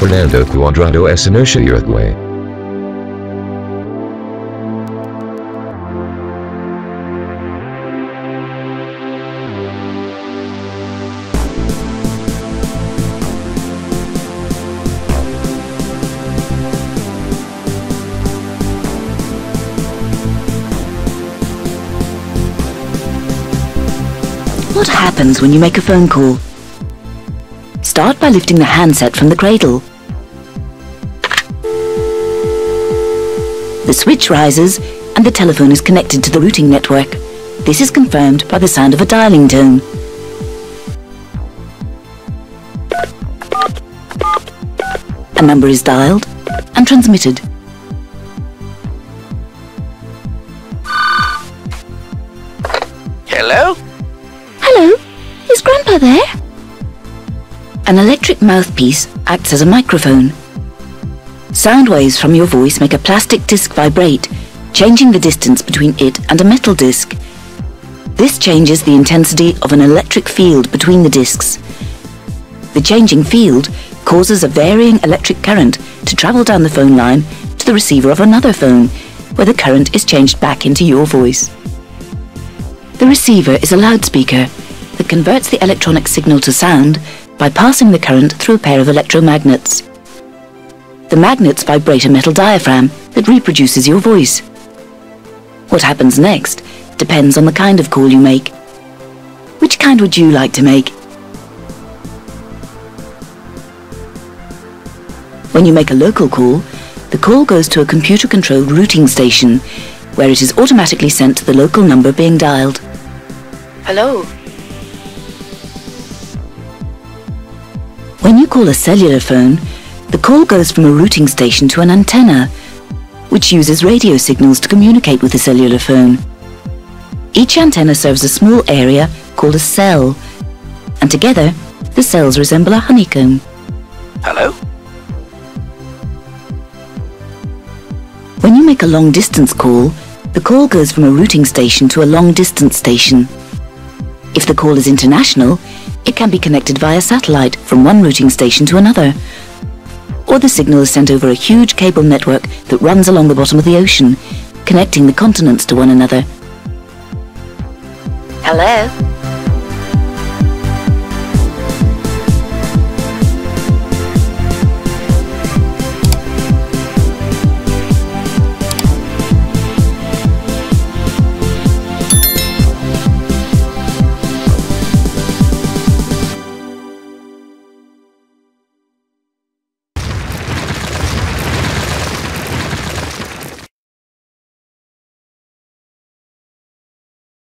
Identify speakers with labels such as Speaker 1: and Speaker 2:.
Speaker 1: Fernando Cuadrado S. Inercia Uruguay.
Speaker 2: What happens when you make a phone call? Start by lifting the handset from the cradle. The switch rises and the telephone is connected to the routing network. This is confirmed by the sound of a dialing tone. A number is dialed and transmitted.
Speaker 3: Hello?
Speaker 2: There? An electric mouthpiece acts as a microphone. Sound waves from your voice make a plastic disc vibrate, changing the distance between it and a metal disc. This changes the intensity of an electric field between the discs. The changing field causes a varying electric current to travel down the phone line to the receiver of another phone, where the current is changed back into your voice. The receiver is a loudspeaker converts the electronic signal to sound by passing the current through a pair of electromagnets. The magnets vibrate a metal diaphragm that reproduces your voice. What happens next depends on the kind of call you make. Which kind would you like to make? When you make a local call, the call goes to a computer-controlled routing station, where it is automatically sent to the local number being dialed.
Speaker 3: Hello?
Speaker 2: Call a cellular phone, the call goes from a routing station to an antenna, which uses radio signals to communicate with the cellular phone. Each antenna serves a small area called a cell, and together, the cells resemble a honeycomb.
Speaker 3: Hello?
Speaker 2: When you make a long distance call, the call goes from a routing station to a long distance station. If the call is international, it can be connected via satellite from one routing station to another. Or the signal is sent over a huge cable network that runs along the bottom of the ocean, connecting the continents to one another.
Speaker 3: Hello?